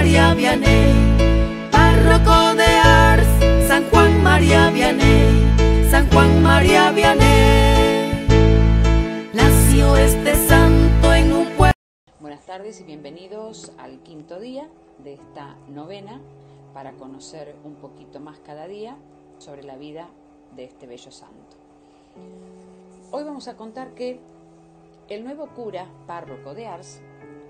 María Vianney, párroco de Ars, San Juan María Vianney, San Juan María Vianney. Nació este santo en un pueblo. Buenas tardes y bienvenidos al quinto día de esta novena para conocer un poquito más cada día sobre la vida de este bello santo. Hoy vamos a contar que el nuevo cura párroco de Ars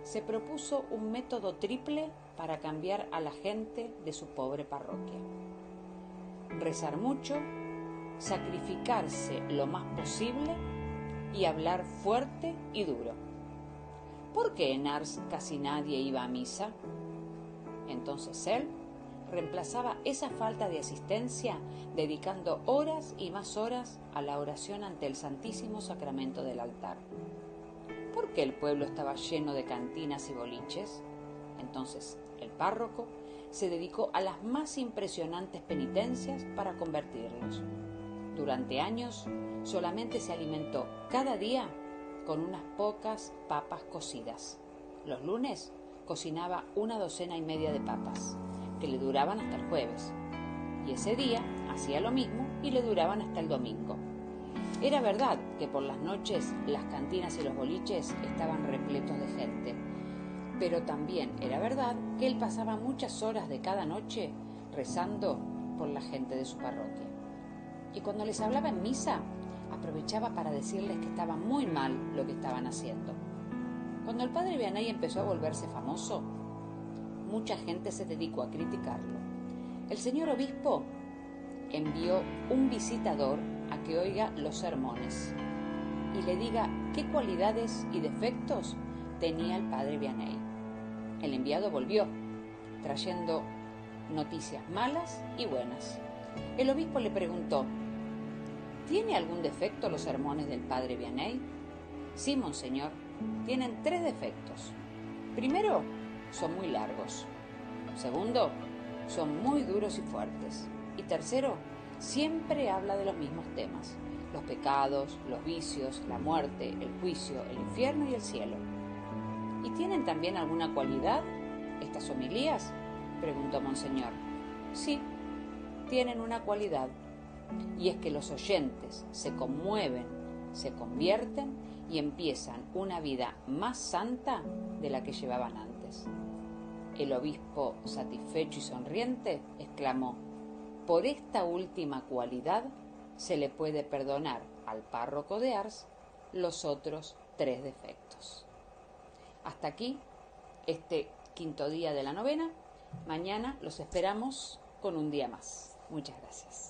se propuso un método triple para cambiar a la gente de su pobre parroquia. Rezar mucho, sacrificarse lo más posible y hablar fuerte y duro. ¿Por qué en Ars casi nadie iba a misa? Entonces él reemplazaba esa falta de asistencia dedicando horas y más horas a la oración ante el Santísimo Sacramento del altar. ¿Por qué el pueblo estaba lleno de cantinas y boliches? Entonces el párroco se dedicó a las más impresionantes penitencias para convertirlos. Durante años solamente se alimentó cada día con unas pocas papas cocidas. Los lunes cocinaba una docena y media de papas, que le duraban hasta el jueves. Y ese día hacía lo mismo y le duraban hasta el domingo. Era verdad que por las noches las cantinas y los boliches estaban repletos de gente, pero también era verdad que él pasaba muchas horas de cada noche rezando por la gente de su parroquia. Y cuando les hablaba en misa, aprovechaba para decirles que estaba muy mal lo que estaban haciendo. Cuando el padre Vianney empezó a volverse famoso, mucha gente se dedicó a criticarlo. El señor obispo envió un visitador a que oiga los sermones y le diga qué cualidades y defectos tenía el padre Vianney. El enviado volvió, trayendo noticias malas y buenas. El obispo le preguntó, ¿tiene algún defecto los sermones del padre Vianney? Sí, monseñor, tienen tres defectos. Primero, son muy largos. Segundo, son muy duros y fuertes. Y tercero, siempre habla de los mismos temas, los pecados, los vicios, la muerte, el juicio, el infierno y el cielo. ¿Y tienen también alguna cualidad estas homilías? preguntó Monseñor. Sí, tienen una cualidad, y es que los oyentes se conmueven, se convierten y empiezan una vida más santa de la que llevaban antes. El obispo, satisfecho y sonriente, exclamó, por esta última cualidad se le puede perdonar al párroco de Ars los otros tres defectos. Hasta aquí este quinto día de la novena. Mañana los esperamos con un día más. Muchas gracias.